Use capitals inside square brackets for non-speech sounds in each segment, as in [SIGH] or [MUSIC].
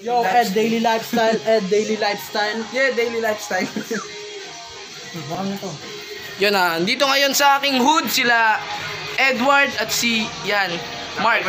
Yo, Ed Daily Lifestyle, Ed Daily Lifestyle. [LAUGHS] Yeah, daily lifestyle. To? Yun ah, dito ngayon sa aking hood sila Edward at si yan, Mark.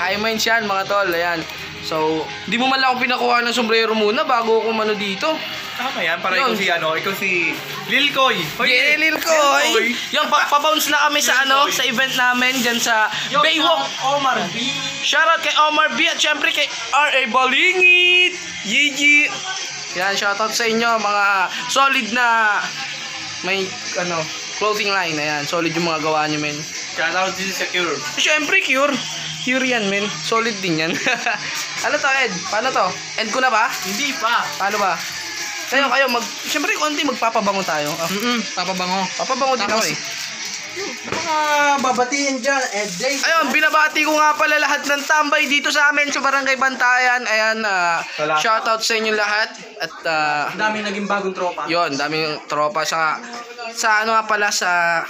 Kaya mo yun siyan mga tol, ayan. So, di mo man lang ako pinakuha ng sombrero muna bago ako mano dito. Tama yan, para ikaw si ano, ikaw si Lil Koy. Hoy, Lil ko. Koy. Yung pa pabounce na kami sa ano, sa event namin diyan sa Baywalk. Omar B. Shoutout kay Omar B at syempre kay R.A. Balingit. Gigi. Yan, shoutout sa inyo mga solid na may ano, clothing line. Ayan, solid yung mga gawa nyo, men. Shoutout din sa Cure. Siyempre, Cure. Cure yan, men. Solid din yan. [LAUGHS] ano to, Ed? Paano to? End ko na ba? Hindi pa. Paano ba? Kayo, kayo, mag... Siyempre, konti magpapabango tayo. Ah, Mm-mm, papabango. papabango din ako Tapos, eh. Mga babatiin dyan, Ed Day. Ayun, binabati ko nga pala lahat ng tambay dito sa amin sa Barangay Bantayan. Ayan, ah, Salamat. shoutout sa inyo lahat. At, ah, Ang daming naging bagong tropa. Yon, daming tropa sa sa ano nga pala sa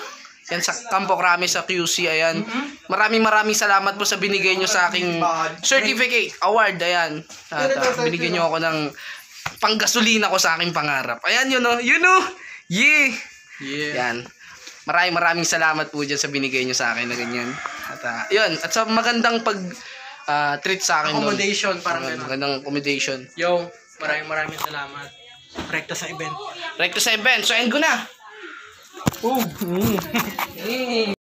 yan sa Campo Crame sa QC ayan. Maraming maraming salamat po sa binigay nyo sa aking certificate award ayan. At uh, binigyan nyo ako ng panggasolina ko sa aking pangarap. Ayan yun oh. Yun oh. Yeah. Yeah. Yan. Maraming maraming salamat po dyan sa binigay nyo sa akin na ganyan. At uh, yun, at sa magandang pag ah, treat sa akin doon. Accommodation, parang Mga- gano'n. Magandang accommodation. Yo, maraming maraming salamat. Rekta sa event. Recto sa event. So end ko na. Oh. [LAUGHS]